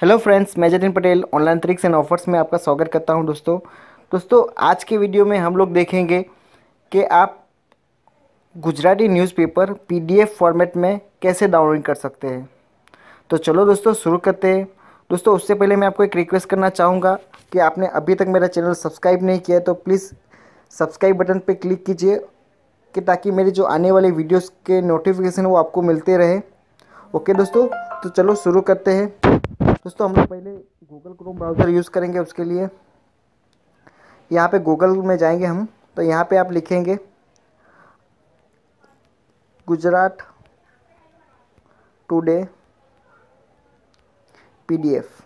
Hello friends, मैं Jatin Patel online tricks and offers में आपका स्वागत करता हूँ दोस्तों। दोस्तों, आज के वीडियो में हम लोग देखेंगे कि आप गुजराती न्यूज़पेपर पीडीएफ फॉर्मेट में कैसे डाउनलोड कर सकते हैं। तो चलो दोस्तों, शुरू करते हैं। दोस्तों, उससे पहले मैं आपको एक रिक्वेस्ट करना चाहूँगा कि आपने अभी तक मेरा चैनल सब्सक्राइब नहीं किया तो प्लीज़ सब्सक्राइब बटन पर क्लिक कीजिए कि ताकि मेरी जो आने वाले वीडियोज़ के नोटिफिकेशन वो आपको मिलते रहे। ओके दोस्तों तो चलो शुरू करते हैं। दोस्तों हम लोग पहले गूगल क्रोम ब्राउज़र यूज़ करेंगे उसके लिए। यहाँ पे गूगल में जाएँगे हम तो यहाँ पे आप लिखेंगे, गुजरात टुडे पीडीएफ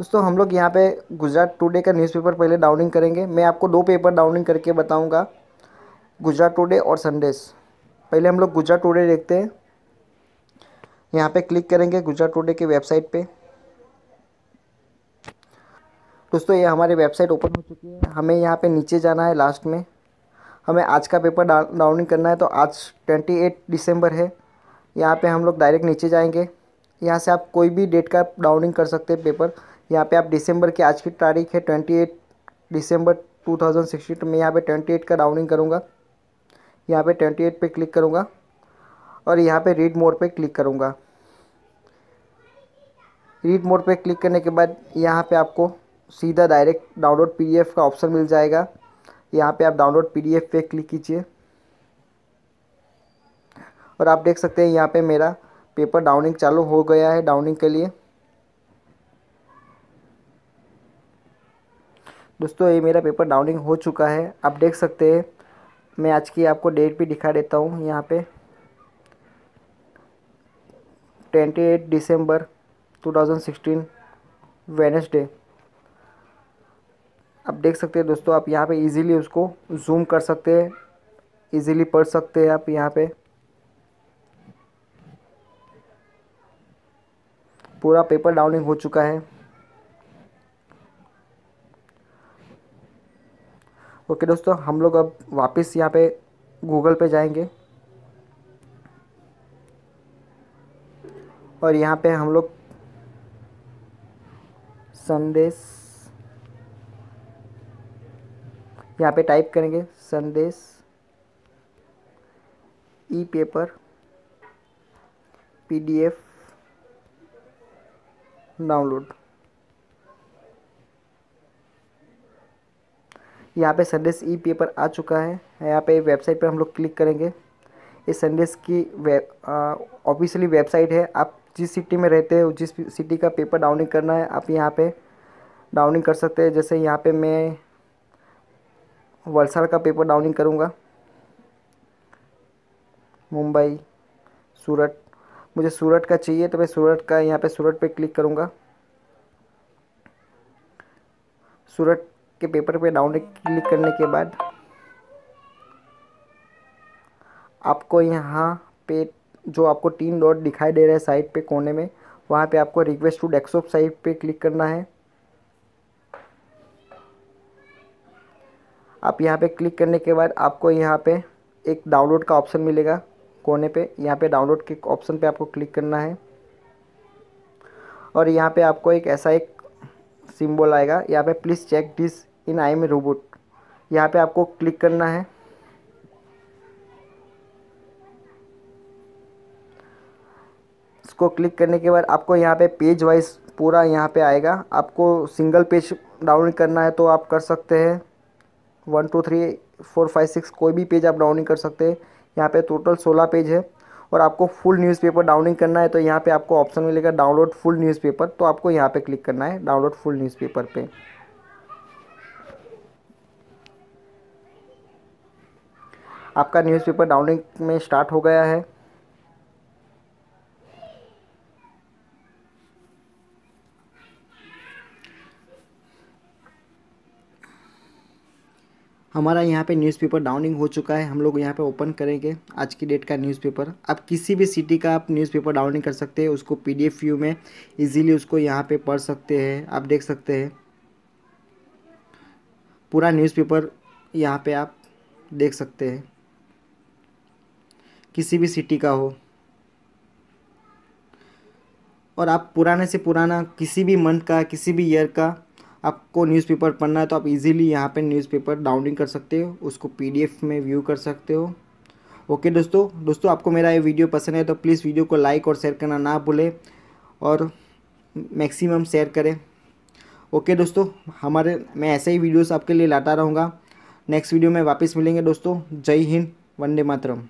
दोस्तों, हम लोग यहाँ पे गुजरात टुडे का न्यूज़पेपर पहले डाउनलोड करेंगे। मैं आपको दो पेपर डाउनलोड करके बताऊँगा, गुजरात टुडे और संडेस पहले हम लोग गुजरात टुडे देखते हैं। यहाँ पे क्लिक करेंगे गुजरात टुडे की वेबसाइट पे। दोस्तों, ये हमारी वेबसाइट ओपन हो चुकी है। हमें यहाँ पे नीचे जाना है लास्ट में। हमें आज का पेपर डाउनलोड करना है तो आज ट्वेंटी एट दिसंबर है। यहाँ पे हम लोग डायरेक्ट नीचे जाएँगे। यहाँ से आप कोई भी डेट का डाउनलोडिंग कर सकते हैं पेपर यहाँ पे आप दिसंबर की आज की तारीख है ट्वेंटी एट दिसंबर टू थाउज़ेंड सिक्सटीन तो मैं यहाँ पे ट्वेंटी एट का डाउनलोडिंग करूँगा। यहाँ पे एट पे क्लिक करूँगा। और यहाँ पे रीड मोड पे क्लिक करूँगा। रीड मोड पे क्लिक करने के बाद यहाँ पे आपको सीधा डायरेक्ट डाउनलोड पीडीएफ का ऑप्शन मिल जाएगा। यहाँ पे आप डाउनलोड पीडीएफ पे क्लिक कीजिए। और आप देख सकते हैं यहाँ पे मेरा पेपर डाउनिंग चालू हो गया है डाउनिंग के लिए। दोस्तों, ये मेरा पेपर डाउनिंग हो चुका है। आप देख सकते हैं, मैं आज की आपको डेट भी दिखा देता हूँ। यहाँ पे ट्वेंटी एट दिसंबर 2016 वेनसडे आप देख सकते हैं दोस्तों, आप यहाँ पे इजीली उसको जूम कर सकते हैं इजीली पढ़ सकते हैं आप यहाँ पे। पूरा पेपर डाउनिंग हो चुका है। ओके दोस्तों, हम लोग अब वापस यहाँ पे गूगल पे जाएँगे। और यहाँ पे हम लोग संदेश। यहाँ पे टाइप करेंगे, संदेश। ई पेपर पीडीएफ डाउनलोड यहाँ पे संदेश ई पेपर आ चुका है। यहाँ पे वेबसाइट पर हम लोग क्लिक करेंगे। इस संदेश की वेब ऑफिशियली वेबसाइट है। आप जिस सिटी में रहते हैं, जिस सिटी का पेपर डाउनिंग करना है, आप यहाँ पे डाउनिंग कर सकते हैं। जैसे यहाँ पे मैं वलसाड़ का पेपर डाउनिंग करूँगा। मुंबई, सूरत। मुझे सूरत का चाहिए तो मैं सूरत का, यहाँ पे सूरत पे क्लिक करूँगा। सूरत के पेपर पे डाउनलोड क्लिक करने के बाद आपको यहाँ पे जो आपको तीन डॉट दिखाई दे रहे हैं साइड पे कोने में, वहाँ पे आपको रिक्वेस्ट टू डेस्कटॉप साइट पे क्लिक करना है। आप यहाँ पे क्लिक करने के बाद आपको यहाँ पे एक डाउनलोड का ऑप्शन मिलेगा कोने पे। यहाँ पे डाउनलोड के ऑप्शन पे आपको क्लिक करना है। और यहाँ पे आपको एक ऐसा एक सिंबल आएगा, यहाँ पे please check this in I am robot यहाँ पे आपको क्लिक करना है। इसको क्लिक करने के बाद आपको यहाँ पे पेज वाइज पूरा यहाँ पे आएगा। आपको सिंगल पेज डाउनलोड करना है तो आप कर सकते हैं। One, two, three, four, five, six, कोई भी पेज आप डाउनलोड कर सकते हैं। यहाँ पे टोटल सोलह पेज है और आपको फुल न्यूज़पेपर डाउनलोड करना है तो यहाँ पे आपको ऑप्शन मिलेगा डाउनलोड फुल न्यूज़पेपर। तो आपको यहाँ पे क्लिक करना है डाउनलोड फुल न्यूज़पेपर पे। आपका न्यूज़पेपर डाउनलोड में स्टार्ट हो गया है। हमारा यहाँ पे न्यूज़पेपर डाउनिंग हो चुका है। हम लोग यहाँ पे ओपन करेंगे आज की डेट का न्यूज़पेपर आप किसी भी सिटी का आप न्यूज़पेपर डाउनलोड कर सकते हैं। उसको पीडीएफ व्यू में इजीली उसको यहाँ पे पढ़ सकते हैं। आप देख सकते हैं। पूरा न्यूज़पेपर यहाँ पे आप देख सकते हैं। किसी भी सिटी का हो। और आप पुराने से पुराना किसी भी मंथ का, किसी भी ईयर का आपको न्यूज़पेपर पढ़ना है तो आप इजीली यहाँ पे न्यूज़पेपर डाउनलोडिंग कर सकते हो, उसको पीडीएफ में व्यू कर सकते हो। ओके दोस्तों दोस्तों, आपको मेरा ये वीडियो पसंद है तो प्लीज़ वीडियो को लाइक और शेयर करना ना भूलें और मैक्सिमम शेयर करें। ओके दोस्तों, हमारे, मैं ऐसे ही वीडियोस आपके लिए लाता रहूँगा। नेक्स्ट वीडियो में वापस मिलेंगे दोस्तों। जय हिंद, वंदे मातरम.